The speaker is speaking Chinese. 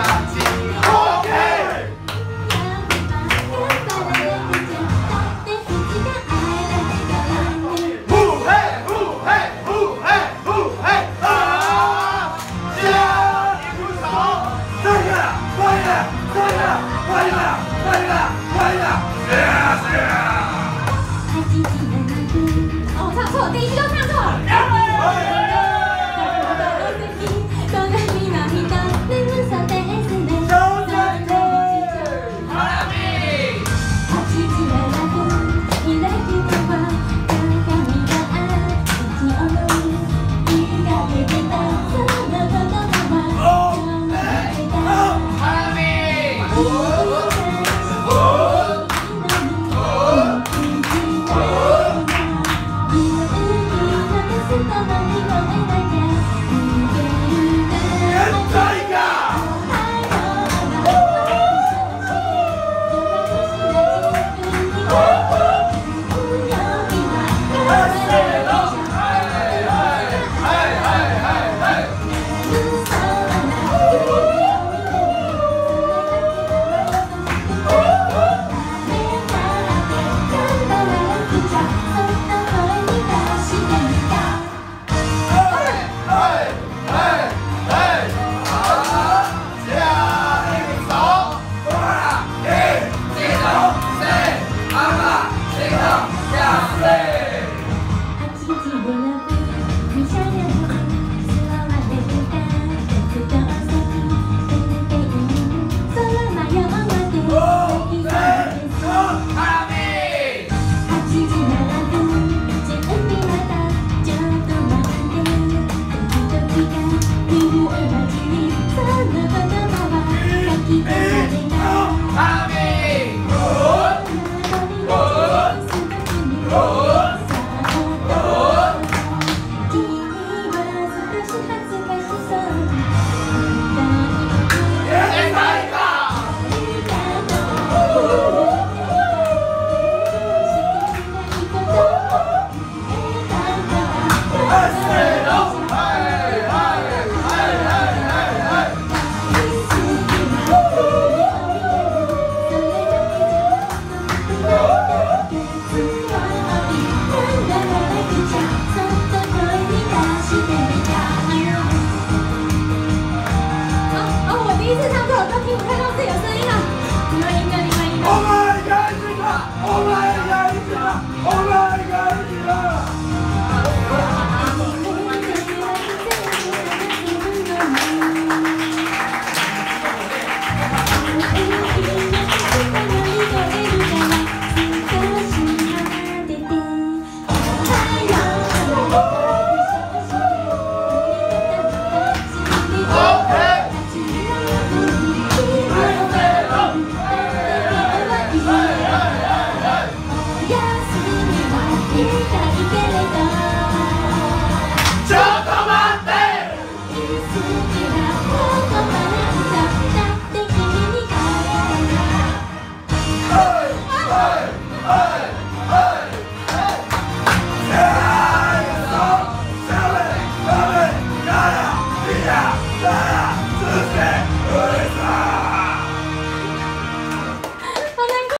哦，他听不太到自己的声音了你们应该 Tuesday!